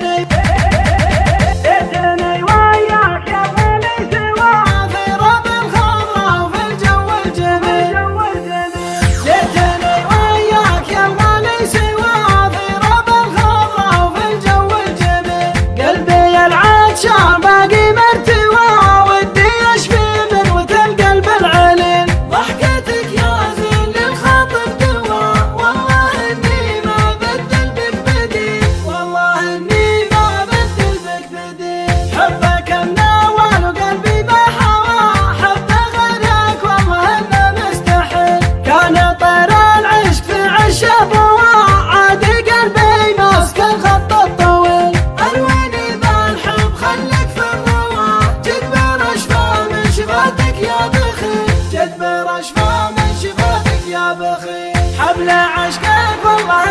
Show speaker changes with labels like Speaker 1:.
Speaker 1: Seven قبل عشقك والله